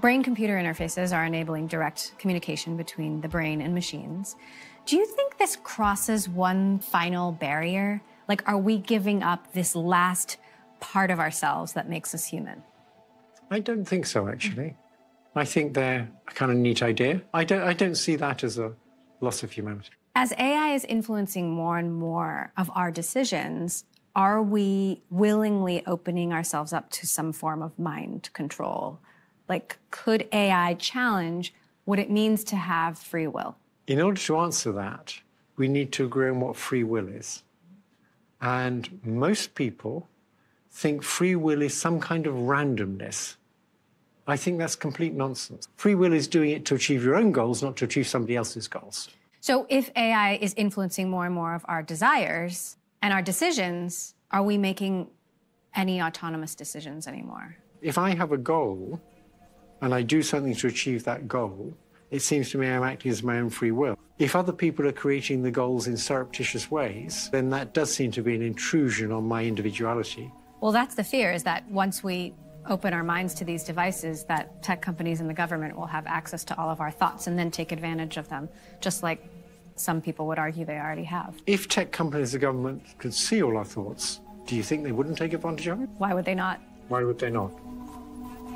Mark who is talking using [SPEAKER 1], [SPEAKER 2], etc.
[SPEAKER 1] Brain computer interfaces are enabling direct communication between the brain and machines. Do you think this crosses one final barrier? Like, are we giving up this last part of ourselves that makes us human?
[SPEAKER 2] I don't think so, actually. I think they're a kind of neat idea. I don't, I don't see that as a loss of humanity.
[SPEAKER 1] As AI is influencing more and more of our decisions, are we willingly opening ourselves up to some form of mind control? Like, could AI challenge what it means to have free will?
[SPEAKER 2] In order to answer that, we need to agree on what free will is. And most people think free will is some kind of randomness. I think that's complete nonsense. Free will is doing it to achieve your own goals, not to achieve somebody else's goals.
[SPEAKER 1] So, if AI is influencing more and more of our desires and our decisions, are we making any autonomous decisions anymore?
[SPEAKER 2] If I have a goal and I do something to achieve that goal, it seems to me I'm acting as my own free will. If other people are creating the goals in surreptitious ways, then that does seem to be an intrusion on my individuality.
[SPEAKER 1] Well, that's the fear is that once we open our minds to these devices, that tech companies and the government will have access to all of our thoughts and then take advantage of them, just like some people would argue they already have.
[SPEAKER 2] If tech companies and the government could see all our thoughts, do you think they wouldn't take advantage of it?
[SPEAKER 1] Why would they not?
[SPEAKER 2] Why would they not?